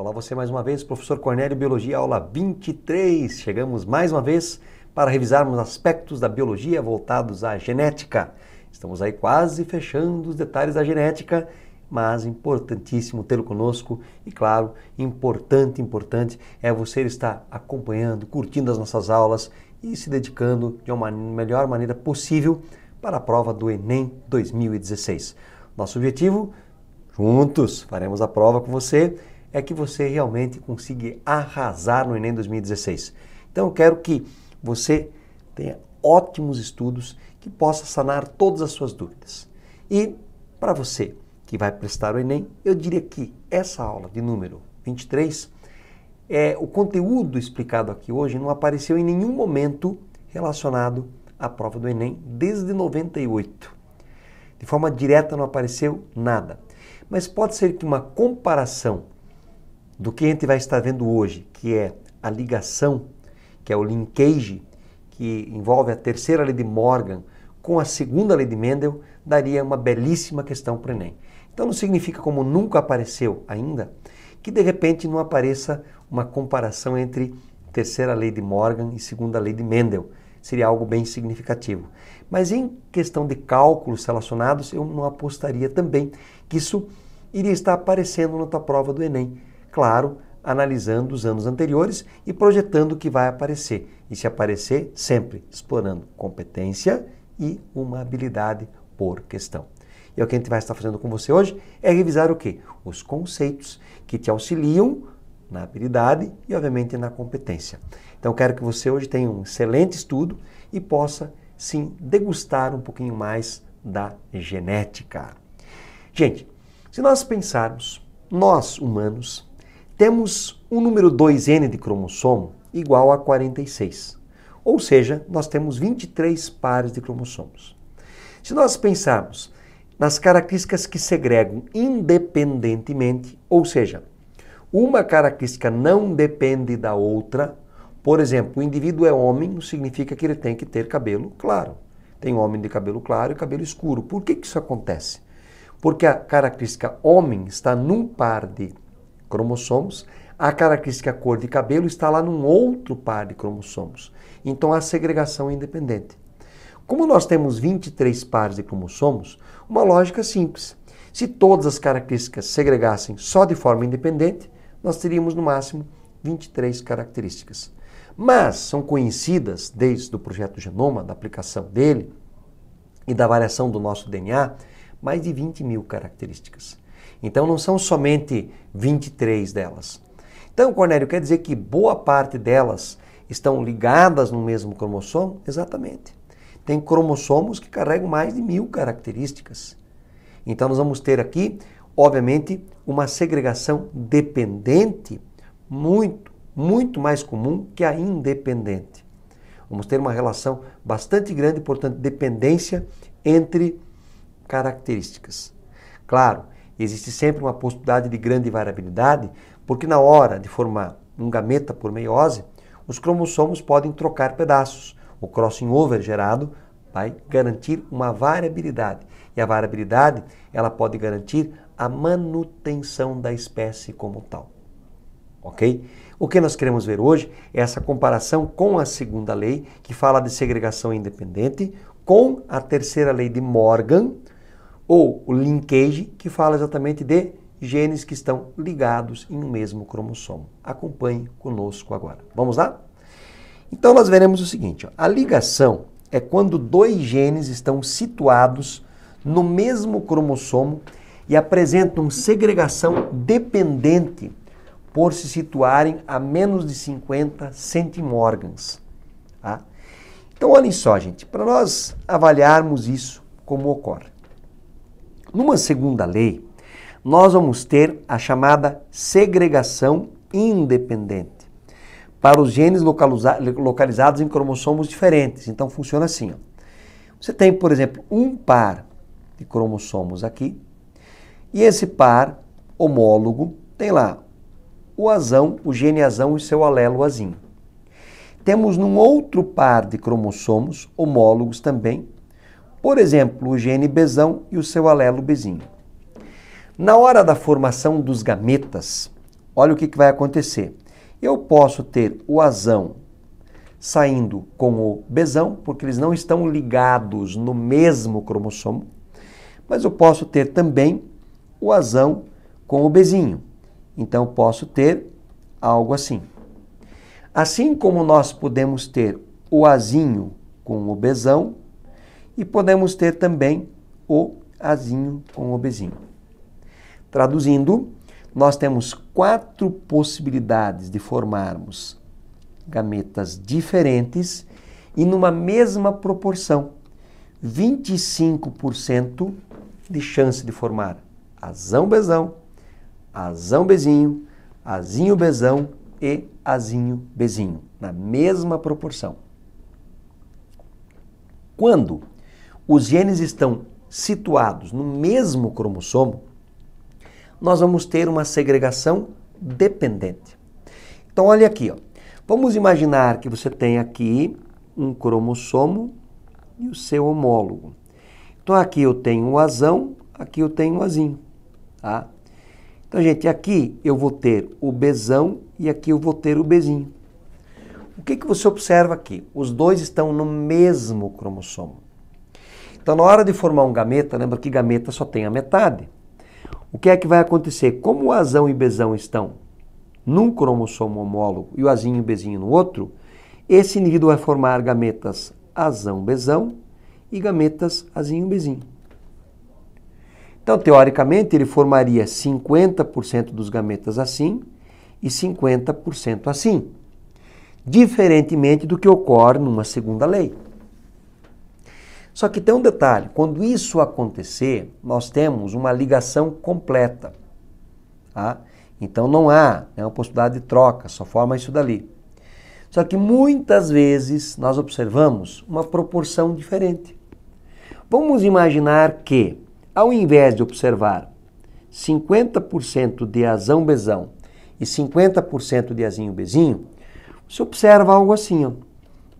Olá você mais uma vez, professor Cornélio Biologia, aula 23. Chegamos mais uma vez para revisarmos aspectos da biologia voltados à genética. Estamos aí quase fechando os detalhes da genética, mas importantíssimo tê-lo conosco e claro, importante, importante é você estar acompanhando, curtindo as nossas aulas e se dedicando de uma melhor maneira possível para a prova do Enem 2016. Nosso objetivo, juntos, faremos a prova com você é que você realmente consiga arrasar no Enem 2016. Então eu quero que você tenha ótimos estudos que possa sanar todas as suas dúvidas. E para você que vai prestar o Enem, eu diria que essa aula de número 23 é o conteúdo explicado aqui hoje não apareceu em nenhum momento relacionado à prova do Enem desde 98. De forma direta não apareceu nada. Mas pode ser que uma comparação do que a gente vai estar vendo hoje, que é a ligação, que é o linkage, que envolve a terceira lei de Morgan com a segunda lei de Mendel, daria uma belíssima questão para o Enem. Então não significa, como nunca apareceu ainda, que de repente não apareça uma comparação entre terceira lei de Morgan e segunda lei de Mendel. Seria algo bem significativo. Mas em questão de cálculos relacionados, eu não apostaria também que isso iria estar aparecendo na tua prova do Enem claro, analisando os anos anteriores e projetando o que vai aparecer. E se aparecer, sempre explorando competência e uma habilidade por questão. E o que a gente vai estar fazendo com você hoje é revisar o quê? Os conceitos que te auxiliam na habilidade e, obviamente, na competência. Então, quero que você hoje tenha um excelente estudo e possa, sim, degustar um pouquinho mais da genética. Gente, se nós pensarmos, nós humanos temos um número 2N de cromossomo igual a 46. Ou seja, nós temos 23 pares de cromossomos. Se nós pensarmos nas características que segregam independentemente, ou seja, uma característica não depende da outra, por exemplo, o indivíduo é homem, significa que ele tem que ter cabelo claro. Tem homem de cabelo claro e cabelo escuro. Por que, que isso acontece? Porque a característica homem está num par de cromossomos, a característica cor de cabelo está lá num outro par de cromossomos. Então a segregação é independente. Como nós temos 23 pares de cromossomos, uma lógica simples. Se todas as características segregassem só de forma independente, nós teríamos no máximo 23 características. Mas são conhecidas desde o projeto Genoma, da aplicação dele e da variação do nosso DNA, mais de 20 mil características. Então não são somente 23 delas. Então, Cornélio, quer dizer que boa parte delas estão ligadas no mesmo cromossomo? Exatamente. Tem cromossomos que carregam mais de mil características. Então nós vamos ter aqui, obviamente, uma segregação dependente muito, muito mais comum que a independente. Vamos ter uma relação bastante grande, portanto, dependência entre características. Claro, existe sempre uma possibilidade de grande variabilidade, porque na hora de formar um gameta por meiose, os cromossomos podem trocar pedaços. O crossing over gerado vai garantir uma variabilidade. E a variabilidade, ela pode garantir a manutenção da espécie como tal. OK? O que nós queremos ver hoje é essa comparação com a segunda lei, que fala de segregação independente, com a terceira lei de Morgan, ou o linkage, que fala exatamente de genes que estão ligados em um mesmo cromossomo. Acompanhe conosco agora. Vamos lá? Então nós veremos o seguinte, ó, a ligação é quando dois genes estão situados no mesmo cromossomo e apresentam segregação dependente por se situarem a menos de 50 centimórgãos. Tá? Então olhem só, gente, para nós avaliarmos isso como ocorre. Numa segunda lei, nós vamos ter a chamada segregação independente para os genes localizados em cromossomos diferentes. Então funciona assim. Ó. Você tem, por exemplo, um par de cromossomos aqui, e esse par homólogo tem lá o azão, o gene azão e seu alelo azinho. Temos num outro par de cromossomos homólogos também por exemplo, o gene Bzão e o seu alelo Bzinho. Na hora da formação dos gametas, olha o que, que vai acontecer. Eu posso ter o azão saindo com o besão, porque eles não estão ligados no mesmo cromossomo, mas eu posso ter também o azão com o bezinho. Então posso ter algo assim. Assim como nós podemos ter o azinho com o besão e podemos ter também o azinho com o bezinho. Traduzindo, nós temos quatro possibilidades de formarmos gametas diferentes e numa mesma proporção. 25% de chance de formar azão-bezão, azão-bezinho, azinho-bezão e azinho-bezinho, na mesma proporção. Quando os genes estão situados no mesmo cromossomo, nós vamos ter uma segregação dependente. Então, olha aqui, ó. Vamos imaginar que você tem aqui um cromossomo e o seu homólogo. Então, aqui eu tenho um azão, aqui eu tenho um azinho. Tá? Então, gente, aqui eu vou ter o bezão e aqui eu vou ter o bezinho. O que, que você observa aqui? Os dois estão no mesmo cromossomo. Então, na hora de formar um gameta, lembra que gameta só tem a metade. O que é que vai acontecer? Como o azão e bezão estão num cromossomo homólogo e o azinho e o bezinho no outro, esse indivíduo vai formar gametas azão-bezão e gametas azinho-bezinho. Então, teoricamente, ele formaria 50% dos gametas assim e 50% assim, diferentemente do que ocorre numa segunda lei. Só que tem um detalhe: quando isso acontecer, nós temos uma ligação completa. Tá? Então não há né, uma possibilidade de troca, só forma isso dali. Só que muitas vezes nós observamos uma proporção diferente. Vamos imaginar que, ao invés de observar 50% de azão-bezão e 50% de azinho-bezinho, você observa algo assim, ó.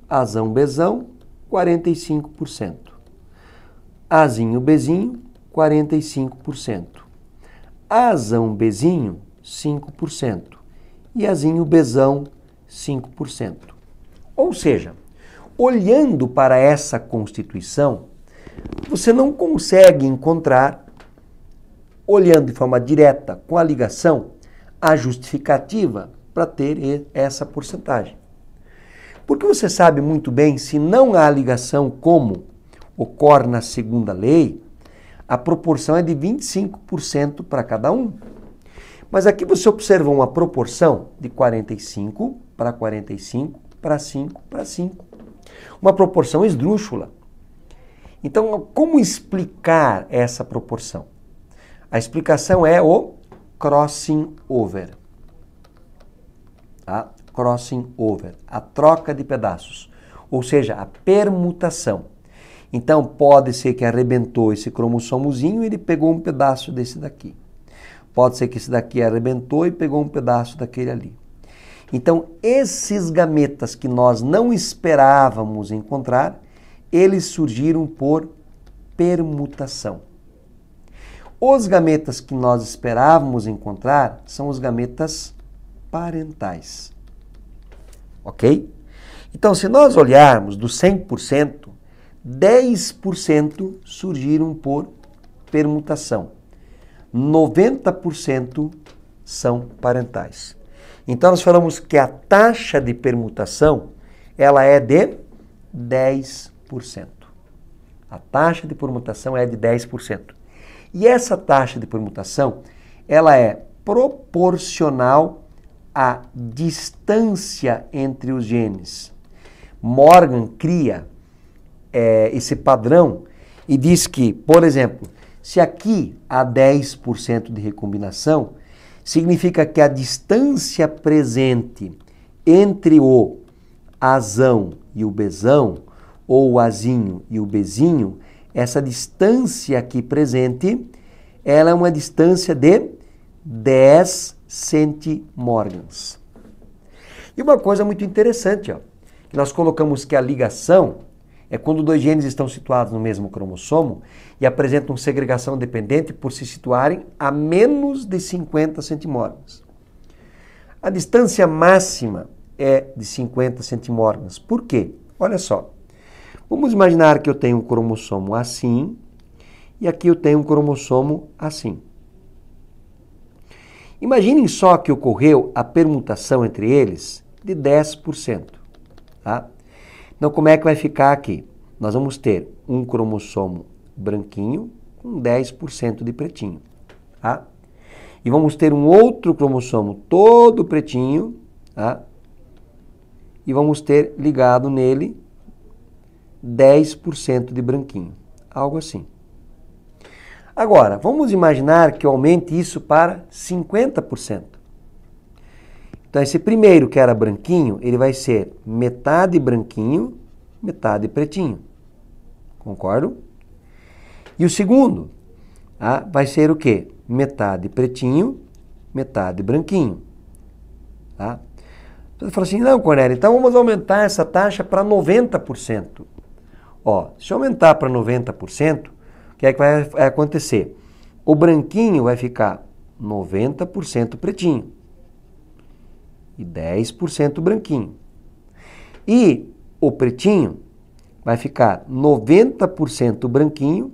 Azão-bezão, 45%. Azinho-bezinho, 45%. Azão-bezinho, 5%. E azinho bezão, 5%. Ou seja, olhando para essa constituição, você não consegue encontrar, olhando de forma direta com a ligação, a justificativa para ter essa porcentagem. Porque você sabe muito bem, se não há ligação como ocorre na segunda lei, a proporção é de 25% para cada um. Mas aqui você observa uma proporção de 45 para 45 para 5 para 5. Uma proporção esdrúxula. Então, como explicar essa proporção? A explicação é o crossing over. Tá? Crossing over, a troca de pedaços, ou seja, a permutação. Então, pode ser que arrebentou esse cromossomozinho e ele pegou um pedaço desse daqui. Pode ser que esse daqui arrebentou e pegou um pedaço daquele ali. Então, esses gametas que nós não esperávamos encontrar, eles surgiram por permutação. Os gametas que nós esperávamos encontrar são os gametas parentais. Ok? Então, se nós olharmos do 100%, 10% surgiram por permutação. 90% são parentais. Então nós falamos que a taxa de permutação ela é de 10%. A taxa de permutação é de 10%. E essa taxa de permutação, ela é proporcional à distância entre os genes. Morgan cria é, esse padrão e diz que, por exemplo, se aqui há 10% de recombinação, significa que a distância presente entre o azão e o bezão, ou o azinho e o bezinho, essa distância aqui presente, ela é uma distância de 10 centimorgans. E uma coisa muito interessante, ó, nós colocamos que a ligação é quando dois genes estão situados no mesmo cromossomo e apresentam segregação dependente por se situarem a menos de 50 centimorgans. A distância máxima é de 50 centimorgas. Por quê? Olha só. Vamos imaginar que eu tenho um cromossomo assim e aqui eu tenho um cromossomo assim. Imaginem só que ocorreu a permutação entre eles de 10%. Tá? Então, como é que vai ficar aqui? Nós vamos ter um cromossomo branquinho com 10% de pretinho. Tá? E vamos ter um outro cromossomo todo pretinho, tá? e vamos ter ligado nele 10% de branquinho. Algo assim. Agora, vamos imaginar que aumente isso para 50%. Então, esse primeiro que era branquinho, ele vai ser metade branquinho, metade pretinho. Concordo? E o segundo ah, vai ser o quê? Metade pretinho, metade branquinho. Tá? Você fala assim, não, Cornélio, então vamos aumentar essa taxa para 90%. Ó, se aumentar para 90%, que é que vai acontecer? O branquinho vai ficar 90% pretinho e 10% branquinho. E o pretinho vai ficar 90% branquinho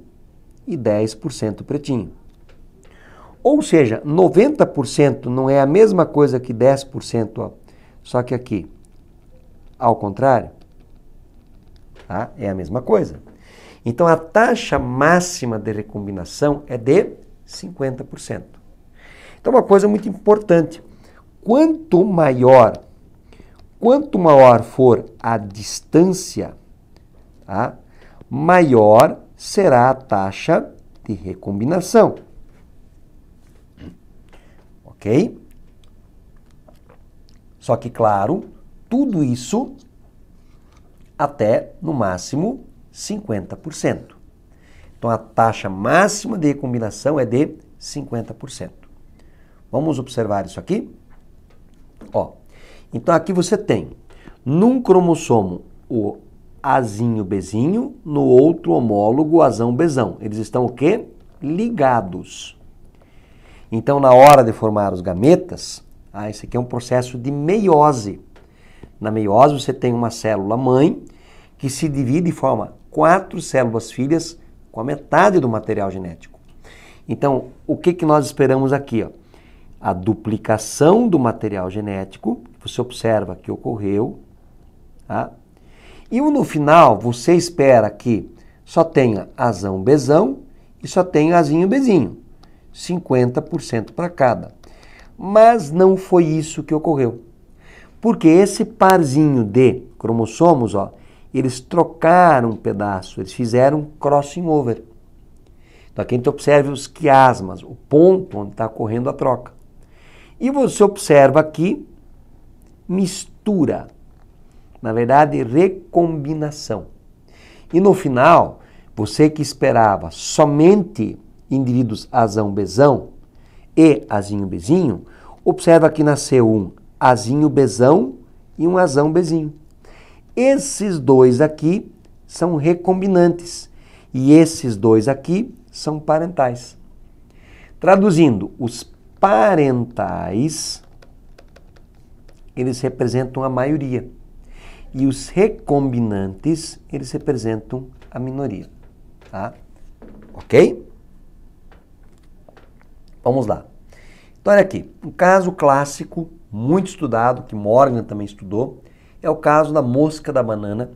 e 10% pretinho. Ou seja, 90% não é a mesma coisa que 10%, ó, só que aqui, ao contrário, tá? é a mesma coisa. Então a taxa máxima de recombinação é de 50%. Então uma coisa muito importante, quanto maior, quanto maior for a distância, tá? maior será a taxa de recombinação. Ok? Só que, claro, tudo isso até no máximo 50%. Então a taxa máxima de recombinação é de 50%. Vamos observar isso aqui? Ó, então aqui você tem num cromossomo o Azinho Bzinho, no outro homólogo Azão Bezão. Eles estão o quê? Ligados. Então na hora de formar os gametas, ah, esse aqui é um processo de meiose. Na meiose você tem uma célula mãe que se divide e forma quatro células filhas com a metade do material genético. Então, o que, que nós esperamos aqui? Ó? A duplicação do material genético, você observa que ocorreu, tá? e no final você espera que só tenha azão bezão e só tenha azinho bezinho, 50% para cada. Mas não foi isso que ocorreu. Porque esse parzinho de cromossomos, ó, eles trocaram um pedaço, eles fizeram crossing over. Então aqui a gente observa os quiasmas, o ponto onde está ocorrendo a troca. E você observa aqui mistura, na verdade recombinação. E no final, você que esperava somente indivíduos azão-bezão e azinho-bezinho, observa que nasceu um azinho-bezão e um azão-bezinho. Esses dois aqui são recombinantes e esses dois aqui são parentais. Traduzindo, os parentais eles representam a maioria e os recombinantes eles representam a minoria, tá? OK? Vamos lá. Então olha aqui, um caso clássico muito estudado que Morgan também estudou é o caso da mosca da banana,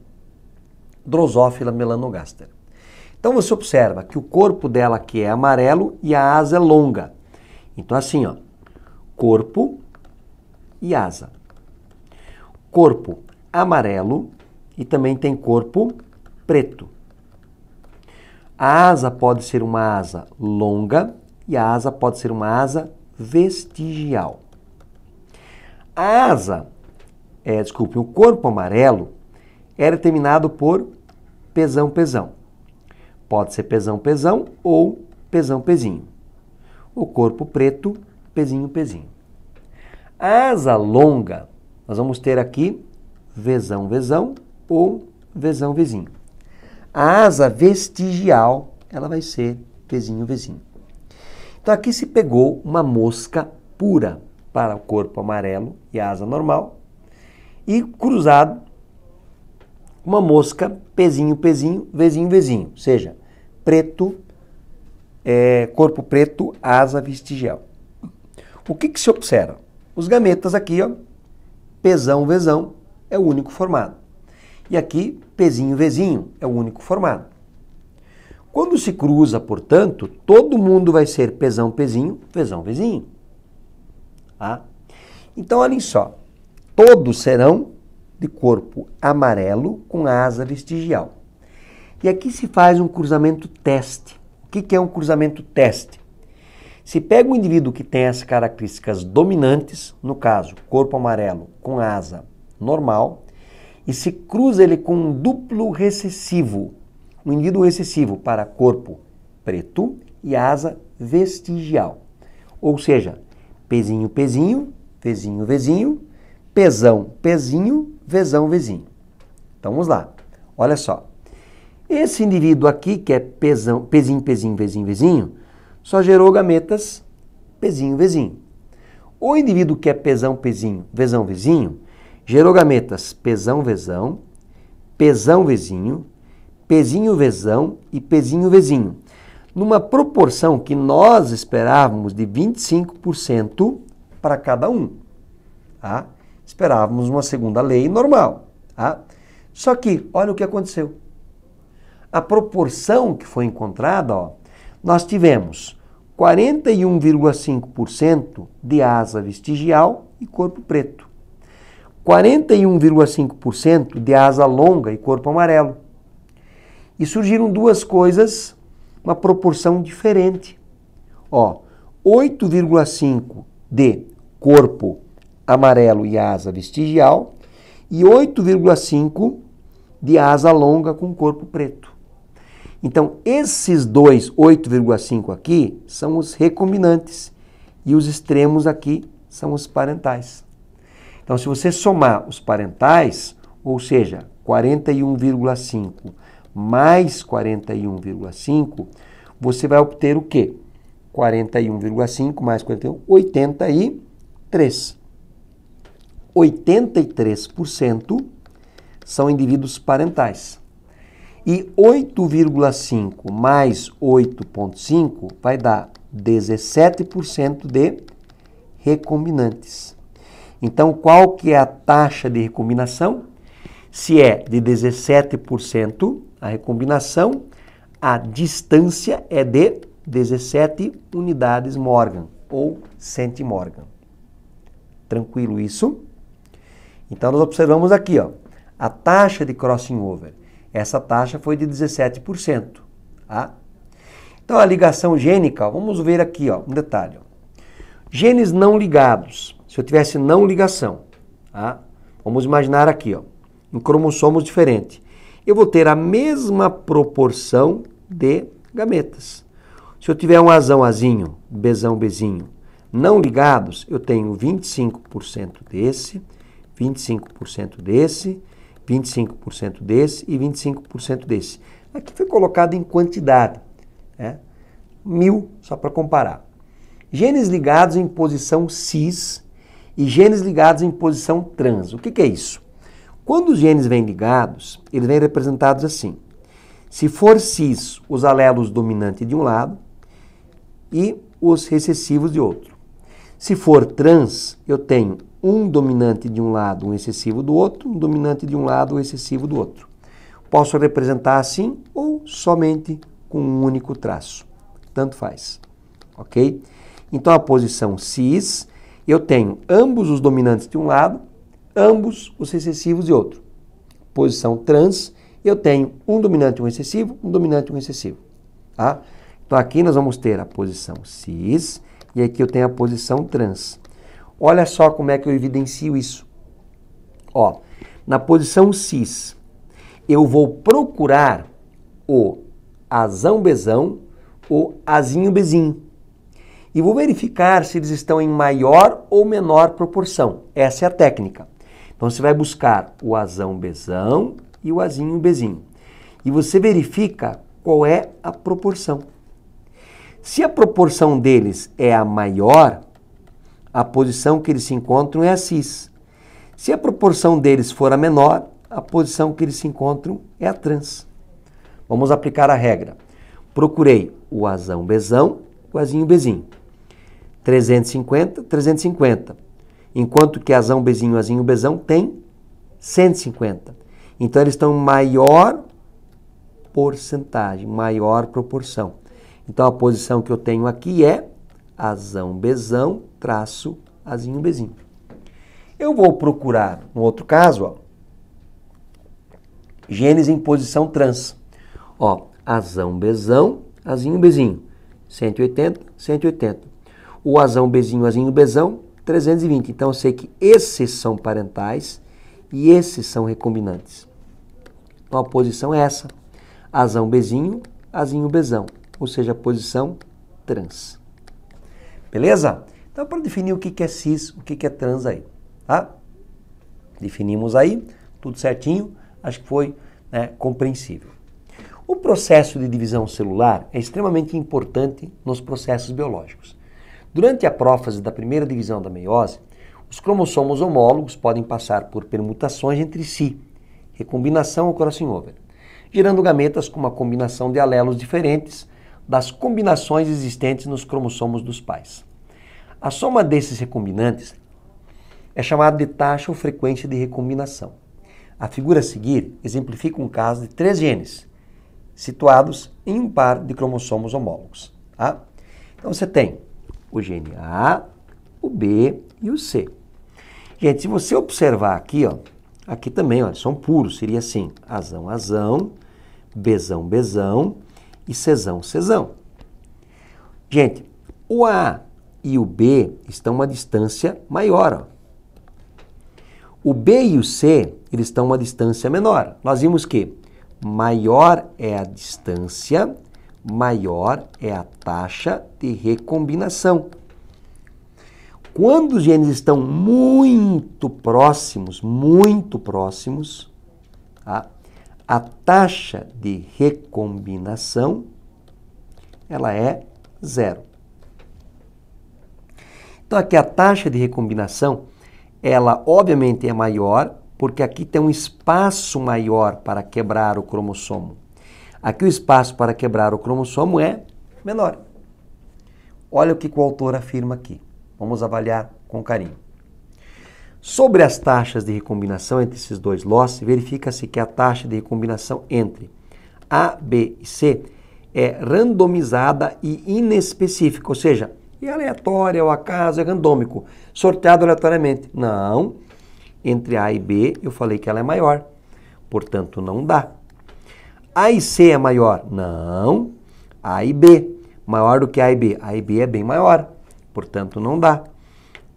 Drosophila melanogaster. Então você observa que o corpo dela aqui é amarelo e a asa é longa. Então assim, ó, corpo e asa. Corpo amarelo e também tem corpo preto. A asa pode ser uma asa longa e a asa pode ser uma asa vestigial. A asa é, desculpe, o corpo amarelo é determinado por pesão-pesão. Pode ser pesão-pesão ou pesão-pezinho. O corpo preto, pezinho-pezinho. A asa longa, nós vamos ter aqui vezão-vezão ou vezão-vezinho. A asa vestigial, ela vai ser pezinho-vezinho. Então aqui se pegou uma mosca pura, para o corpo amarelo e asa normal. E cruzado, uma mosca, pezinho, pezinho, vezinho, vezinho. Ou seja, preto, é, corpo preto, asa vestigial. O que, que se observa? Os gametas aqui, ó, pezão, vezão, é o único formado. E aqui, pezinho, vezinho, é o único formado. Quando se cruza, portanto, todo mundo vai ser pezão, pezinho, vezão, vezinho. Tá? Então, olhem só. Todos serão de corpo amarelo com asa vestigial. E aqui se faz um cruzamento teste. O que é um cruzamento teste? Se pega um indivíduo que tem as características dominantes, no caso, corpo amarelo com asa normal, e se cruza ele com um duplo recessivo, um indivíduo recessivo para corpo preto e asa vestigial. Ou seja, pezinho, pezinho, vezinho, vezinho, pezão, pezinho, vezão, vezinho. Então vamos lá. Olha só. Esse indivíduo aqui, que é pezão, pezinho, pezinho, vezinho, vezinho, só gerou gametas pezinho, vezinho. O indivíduo que é pezão, pezinho, vezão, vezinho, gerou gametas pezão, vezão, pezão, vezinho, pezinho, vezão e pezinho, vezinho numa proporção que nós esperávamos de 25% para cada um. Tá? Esperávamos uma segunda lei normal. Tá? Só que, olha o que aconteceu. A proporção que foi encontrada, ó, nós tivemos 41,5% de asa vestigial e corpo preto. 41,5% de asa longa e corpo amarelo. E surgiram duas coisas uma proporção diferente. Ó, 8,5 de corpo amarelo e asa vestigial e 8,5 de asa longa com corpo preto. Então, esses dois 8,5 aqui são os recombinantes e os extremos aqui são os parentais. Então, se você somar os parentais, ou seja, 41,5 mais 41,5, você vai obter o quê? 41,5 mais 41, 83. 83% são indivíduos parentais. E 8,5 mais 8,5 vai dar 17% de recombinantes. Então, qual que é a taxa de recombinação? Se é de 17%, a recombinação, a distância é de 17 unidades Morgan ou centimorgan. Tranquilo isso? Então nós observamos aqui, ó, a taxa de crossing over. Essa taxa foi de 17%. Tá? Então a ligação gênica, vamos ver aqui, ó, um detalhe. Genes não ligados. Se eu tivesse não ligação, tá? vamos imaginar aqui, ó, em cromossomos diferentes eu vou ter a mesma proporção de gametas. Se eu tiver um azão azinho, bezão bezinho, não ligados, eu tenho 25% desse, 25% desse, 25% desse e 25% desse. Aqui foi colocado em quantidade, né? mil, só para comparar. Genes ligados em posição cis e genes ligados em posição trans. O que, que é isso? Quando os genes vêm ligados, eles vêm representados assim. Se for cis, os alelos dominantes de um lado e os recessivos de outro. Se for trans, eu tenho um dominante de um lado, um excessivo do outro, um dominante de um lado, um excessivo do outro. Posso representar assim ou somente com um único traço. Tanto faz. Ok? Então a posição cis, eu tenho ambos os dominantes de um lado ambos os recessivos de outro. Posição trans, eu tenho um dominante e um recessivo, um dominante e um recessivo. Tá? Então aqui nós vamos ter a posição cis e aqui eu tenho a posição trans. Olha só como é que eu evidencio isso. Ó, na posição cis, eu vou procurar o azão bezão, o azinho bezinho. E vou verificar se eles estão em maior ou menor proporção. Essa é a técnica. Então você vai buscar o azão bezão e o azinho bezinho. E você verifica qual é a proporção. Se a proporção deles é a maior, a posição que eles se encontram é a cis. Se a proporção deles for a menor, a posição que eles se encontram é a trans. Vamos aplicar a regra. Procurei o azão bezão, o azinho bezinho. 350, 350. Enquanto que azão bezinho, azinho bezão tem 150. Então eles estão em maior porcentagem, maior proporção. Então a posição que eu tenho aqui é azão bezão traço azinho bezinho. Eu vou procurar, no outro caso, ó, genes em posição trans. Ó, azão bezão, azinho bezinho. 180, 180. O azão bezinho, azinho bezão, 320. Então eu sei que esses são parentais e esses são recombinantes. Então a posição é essa. Azão bezinho, azinho bezão. Ou seja, a posição trans. Beleza? Então para definir o que é cis, o que é trans aí. Tá? Definimos aí, tudo certinho. Acho que foi né, compreensível. O processo de divisão celular é extremamente importante nos processos biológicos. Durante a prófase da primeira divisão da meiose, os cromossomos homólogos podem passar por permutações entre si, recombinação ou crossing over, gerando gametas com uma combinação de alelos diferentes das combinações existentes nos cromossomos dos pais. A soma desses recombinantes é chamada de taxa ou frequência de recombinação. A figura a seguir exemplifica um caso de três genes, situados em um par de cromossomos homólogos. Tá? Então você tem o gene A, o B e o C. Gente, se você observar aqui, ó, aqui também, ó, são puros, seria assim, azão, azão, bezão, bezão e cesão, cesão. Gente, o A e o B estão uma distância maior, ó. O B e o C, eles estão uma distância menor. Nós vimos que maior é a distância, maior é a taxa de recombinação. Quando os genes estão muito próximos, muito próximos, tá? A taxa de recombinação ela é zero. Então aqui a taxa de recombinação, ela obviamente é maior, porque aqui tem um espaço maior para quebrar o cromossomo. Aqui o espaço para quebrar o cromossomo é menor. Olha o que o autor afirma aqui. Vamos avaliar com carinho. Sobre as taxas de recombinação entre esses dois lotes, verifica-se que a taxa de recombinação entre A, B e C é randomizada e inespecífica, ou seja, é aleatória, ao acaso, é randômico, sorteado aleatoriamente. Não, entre A e B eu falei que ela é maior, portanto não dá. A e C é maior? Não. A e B. Maior do que A e B? A e B é bem maior, portanto não dá.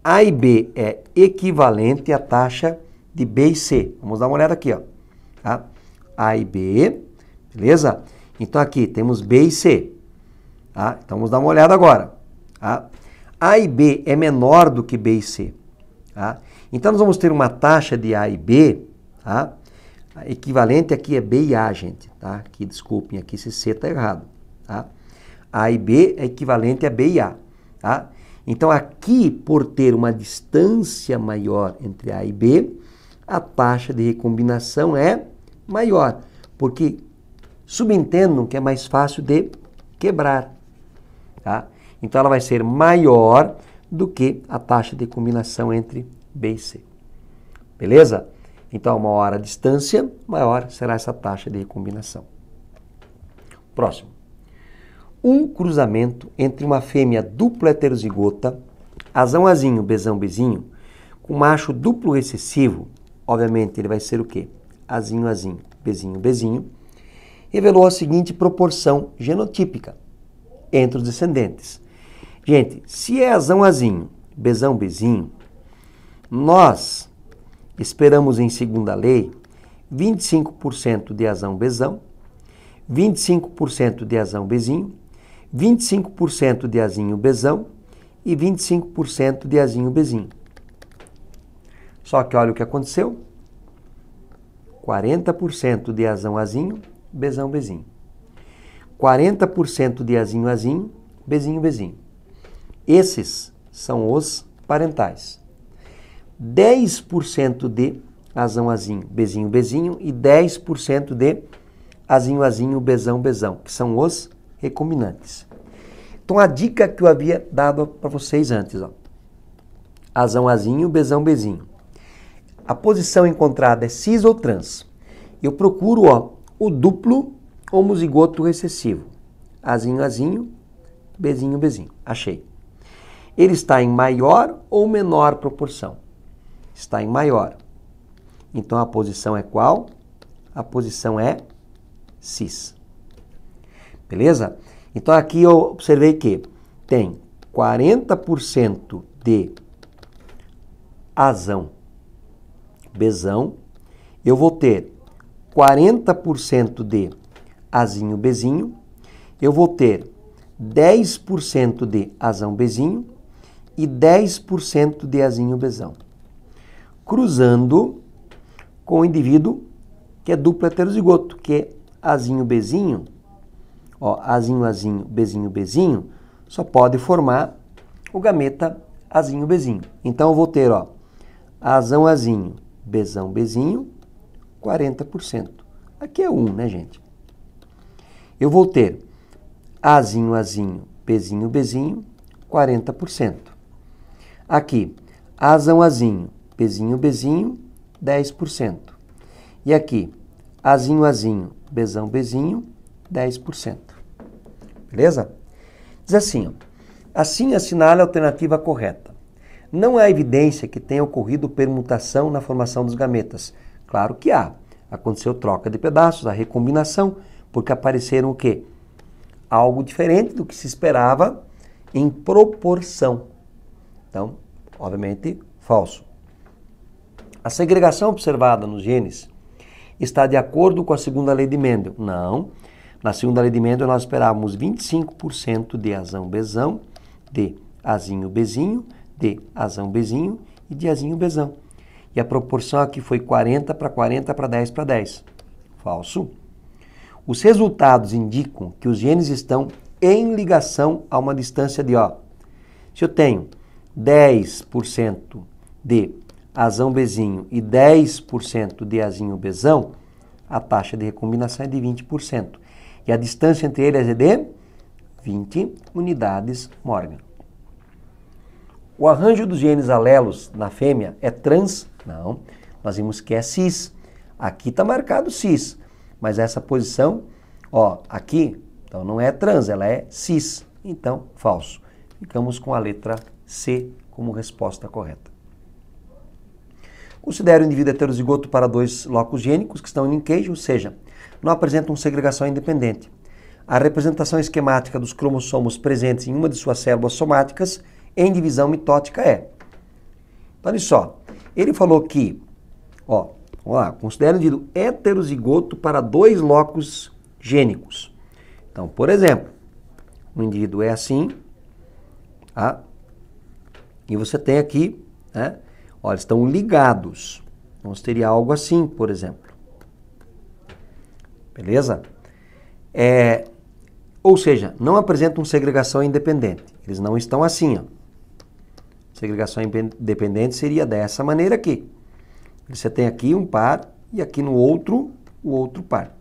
A e B é equivalente à taxa de B e C. Vamos dar uma olhada aqui, ó. Tá? A e B, beleza? Então aqui temos B e C. Tá? Então vamos dar uma olhada agora. Tá? A e B é menor do que B e C. Tá? Então nós vamos ter uma taxa de A e B, tá? equivalente aqui é B e A, gente, tá? Aqui, desculpem, aqui esse C está errado, tá? A e B é equivalente a B e A, tá? Então aqui, por ter uma distância maior entre A e B, a taxa de recombinação é maior, porque subentendam que é mais fácil de quebrar, tá? Então ela vai ser maior do que a taxa de combinação entre B e C. Beleza? Então, maior a distância, maior será essa taxa de recombinação. Próximo. Um cruzamento entre uma fêmea dupla heterozigota, azão azinho, bezão bezinho, com macho duplo recessivo, obviamente ele vai ser o quê? Azinho azinho, bezinho bezinho, revelou a seguinte proporção genotípica entre os descendentes. Gente, se é azão azinho, bezão bezinho, nós esperamos em segunda lei 25% de azão bezão, 25% de azão bezinho, 25% de azinho bezão e 25% de azinho bezinho. Só que olha o que aconteceu. 40% de azão azinho, bezão bezinho. 40% de azinho azinho, bezinho bezinho. Esses são os parentais. 10% de azão azinho, bezinho, bezinho e 10% de azinho, azinho, bezão, bezão, que são os recombinantes. Então a dica que eu havia dado para vocês antes, ó. Azão, azinho, bezão, bezinho. A posição encontrada é cis ou trans. Eu procuro, ó, o duplo homozigoto recessivo. Azinho, azinho, bezinho, bezinho. Achei. Ele está em maior ou menor proporção? Está em maior. Então a posição é qual? A posição é cis. Beleza? Então aqui eu observei que tem 40% de azão, bezão. Eu vou ter 40% de azinho, bezinho. Eu vou ter 10% de azão, bezinho e 10% de azinho, bezão. Cruzando com o indivíduo que é duplo heterozigoto, que é azinho, bezinho, ó, azinho, azinho, bezinho, bezinho, só pode formar o gameta azinho, bezinho. Então eu vou ter, ó, azão, azinho, bezão, bezinho, 40%. Aqui é 1, né, gente? Eu vou ter azinho, azinho, bezinho, bezinho, 40%. Aqui, azão, azinho, bezinho, bezinho, 10%. E aqui, azinho, azinho, bezão, bezinho, 10%. Beleza? Diz assim, ó, assim assinale a alternativa correta. Não há evidência que tenha ocorrido permutação na formação dos gametas. Claro que há. Aconteceu troca de pedaços, a recombinação, porque apareceram o quê? Algo diferente do que se esperava em proporção. Então, obviamente, falso. A segregação observada nos genes está de acordo com a segunda lei de Mendel? Não. Na segunda lei de Mendel nós esperávamos 25% de azão bezão, de azinho bezinho, de azão bezinho e de azinho bezão. E a proporção aqui foi 40 para 40 para 10 para 10. Falso. Os resultados indicam que os genes estão em ligação a uma distância de, ó, se eu tenho 10% de azão bezinho e 10% de azinho bezão, a taxa de recombinação é de 20%. E a distância entre eles é de 20 unidades Morgan. O arranjo dos genes alelos na fêmea é trans? Não. Nós vimos que é cis. Aqui está marcado cis, mas essa posição, ó, aqui, então não é trans, ela é cis. Então, falso. Ficamos com a letra C como resposta correta. Considere o indivíduo heterozigoto para dois locos gênicos que estão em linkage, ou seja, não apresentam segregação independente. A representação esquemática dos cromossomos presentes em uma de suas células somáticas em divisão mitótica é. Então, olha só, ele falou que, ó, vamos lá, considere o indivíduo heterozigoto para dois locos gênicos. Então, por exemplo, o indivíduo é assim, tá? e você tem aqui, né, Olha, estão ligados. Então teria algo assim, por exemplo. Beleza? É, ou seja, não apresentam segregação independente. Eles não estão assim. Ó. Segregação independente seria dessa maneira aqui. Você tem aqui um par e aqui no outro, o outro par.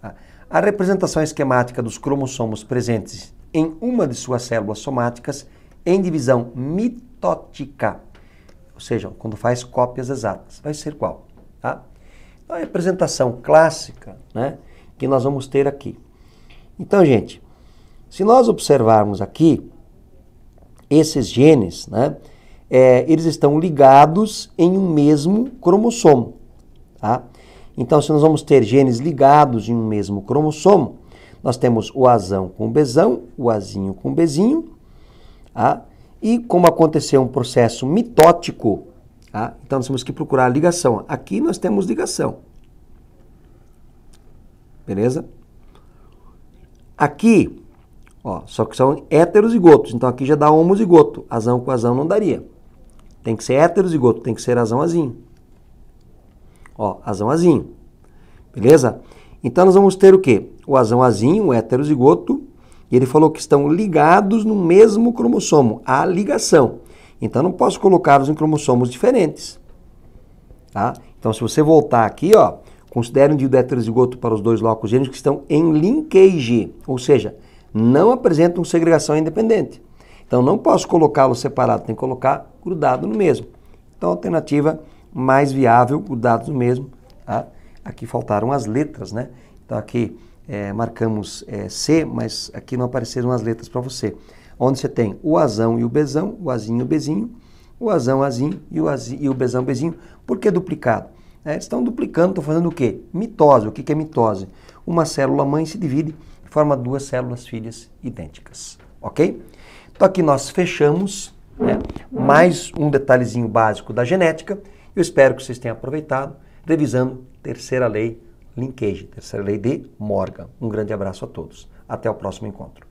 Tá? A representação esquemática dos cromossomos presentes em uma de suas células somáticas em divisão mitótica ou seja, quando faz cópias exatas. Vai ser qual? Tá? Então, a representação clássica né, que nós vamos ter aqui. Então, gente, se nós observarmos aqui, esses genes, né, é, eles estão ligados em um mesmo cromossomo. Tá? Então, se nós vamos ter genes ligados em um mesmo cromossomo, nós temos o azão com o bezão, o azinho com o bezinho, tá? E como aconteceu um processo mitótico, tá? então nós temos que procurar a ligação. Aqui nós temos ligação. Beleza? Aqui, ó, só que são heterozigotos, então aqui já dá homozigoto. Azão com azão não daria. Tem que ser heterozigoto, tem que ser azão azinho. Ó, azão azinho. Beleza? Então nós vamos ter o quê? O azão azinho, o heterozigoto, e ele falou que estão ligados no mesmo cromossomo, a ligação. Então não posso colocá-los em cromossomos diferentes. Tá? Então se você voltar aqui, ó, considere um dídeo heterozigoto para os dois locos gêmeos que estão em linkage, ou seja, não apresentam segregação independente. Então não posso colocá-lo separado, tem que colocar grudado no mesmo. Então a alternativa mais viável, grudados no mesmo. Tá? Aqui faltaram as letras, né? Então aqui é, marcamos é, C, mas aqui não apareceram as letras para você. Onde você tem o azão e o bezão, o azinho e o bezinho, o azão, azinho e o, azinho, e o bezão, bezinho. Por que duplicado? É, eles estão duplicando, estão fazendo o quê? Mitose. O que, que é mitose? Uma célula mãe se divide e forma duas células filhas idênticas. Ok? Então aqui nós fechamos né, mais um detalhezinho básico da genética. Eu espero que vocês tenham aproveitado, revisando terceira lei linkage, terceira lei de Morgan. Um grande abraço a todos. Até o próximo encontro.